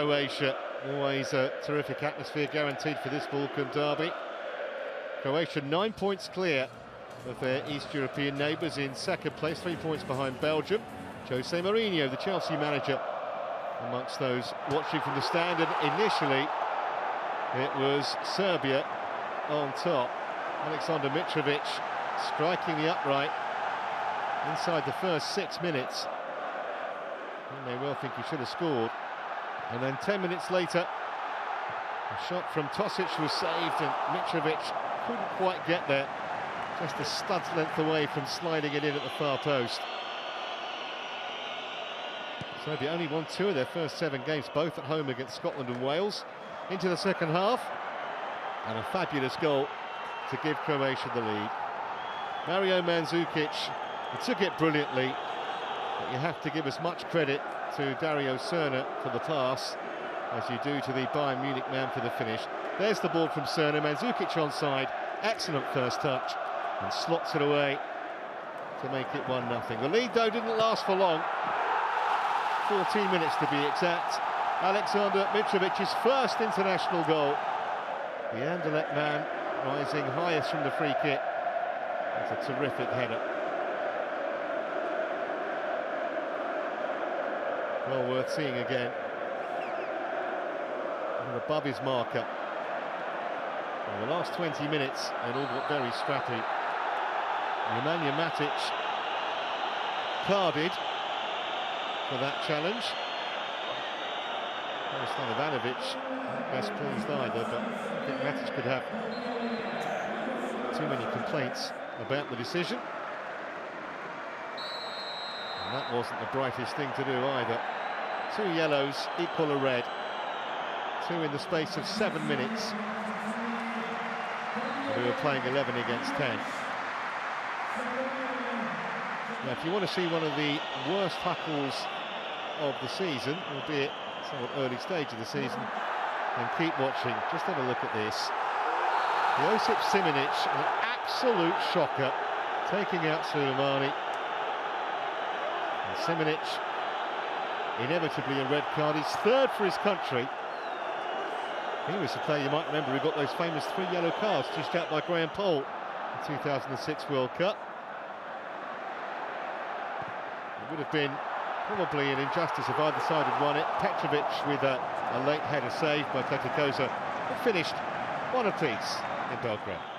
Croatia, always a terrific atmosphere guaranteed for this Balkan derby. Croatia nine points clear of their East European neighbours in second place, three points behind Belgium. Jose Mourinho, the Chelsea manager, amongst those watching from the stand. And initially, it was Serbia on top. Alexander Mitrovic striking the upright inside the first six minutes. You may well think he should have scored. And then 10 minutes later, a shot from Tosic was saved and Mitrovic couldn't quite get there. Just a stud's length away from sliding it in at the far post. Serbia only won two of their first seven games, both at home against Scotland and Wales. Into the second half, and a fabulous goal to give Croatia the lead. Mario Mandzukic took it brilliantly, but you have to give as much credit to Dario Srna for the pass as you do to the Bayern Munich man for the finish. There's the ball from Srna, Mandzukic onside, excellent first touch, and slots it away to make it 1-0. The lead, though, didn't last for long. 14 minutes to be exact. Alexander Mitrovic's first international goal. The Anderlecht man rising highest from the free kick. It's a terrific header. Well worth seeing again. And above his marker. In the last 20 minutes, and all but very scrappy. Nemanja Matic carded for that challenge. Miroslav Ivanovic, best pleased either, but I think Matic could have too many complaints about the decision. And that wasn't the brightest thing to do either. Two yellows equal a red. Two in the space of seven minutes. And we were playing 11 against 10. Now, if you want to see one of the worst tackles of the season, albeit somewhat early stage of the season, then keep watching. Just have a look at this. Josip Simunic, an absolute shocker, taking out Sulejmani. And inevitably a red card. He's third for his country. He was the player you might remember who got those famous three yellow cards dished out by Graham Poll in 2006 World Cup. It would have been probably an injustice if either side had won it. Petrovic with a, a late header save by Pletikosa, finished one apiece in Belgrade.